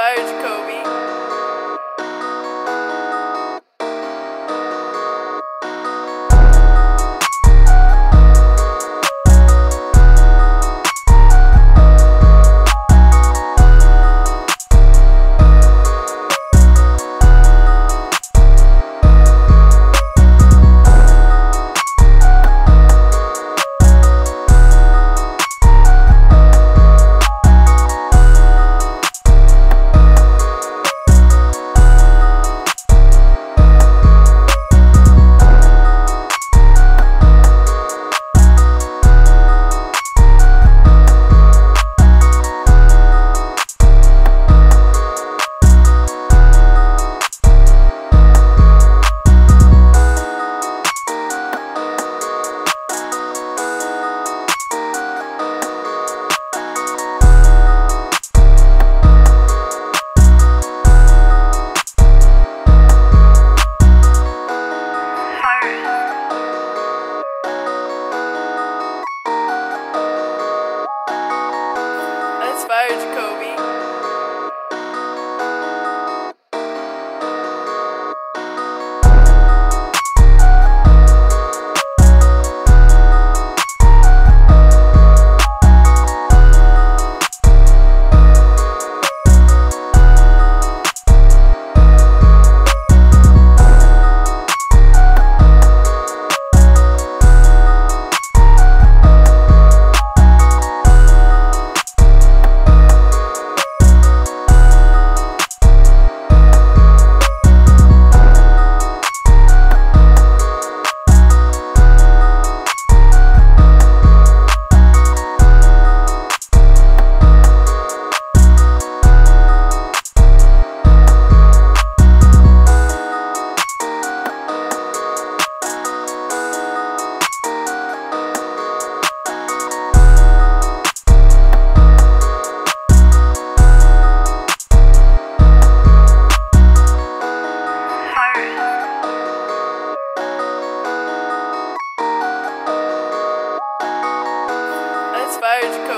Bye, Jacoby. tarde, Jacoby.